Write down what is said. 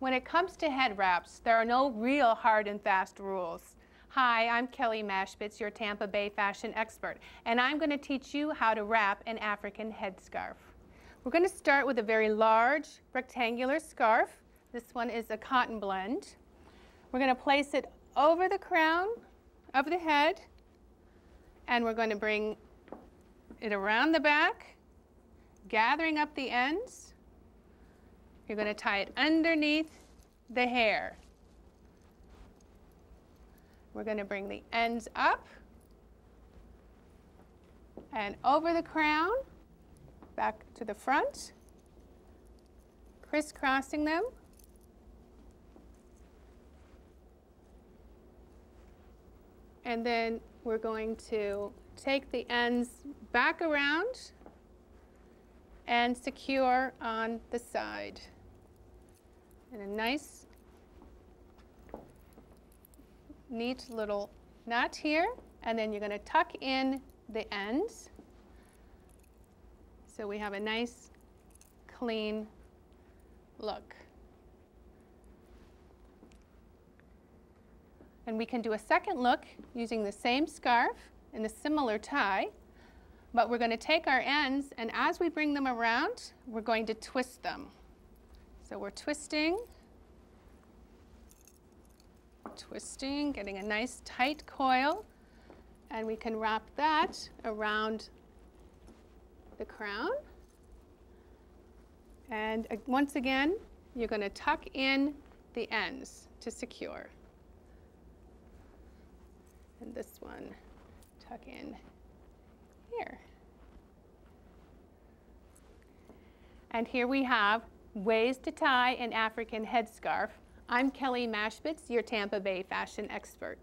When it comes to head wraps, there are no real hard and fast rules. Hi, I'm Kelly Machbitz, your Tampa Bay fashion expert, and I'm going to teach you how to wrap an African headscarf. We're going to start with a very large rectangular scarf. This one is a cotton blend. We're going to place it over the crown of the head, and we're going to bring it around the back, gathering up the ends, you're going to tie it underneath the hair. We're going to bring the ends up and over the crown, back to the front, crisscrossing them. And then we're going to take the ends back around and secure on the side and a nice neat little knot here and then you're going to tuck in the ends so we have a nice clean look. And we can do a second look using the same scarf and a similar tie, but we're going to take our ends and as we bring them around, we're going to twist them. So we're twisting, twisting, getting a nice tight coil, and we can wrap that around the crown. And uh, once again, you're going to tuck in the ends to secure. And this one, tuck in here. And here we have Ways to Tie an African Headscarf. I'm Kelly Machbitz, your Tampa Bay fashion expert.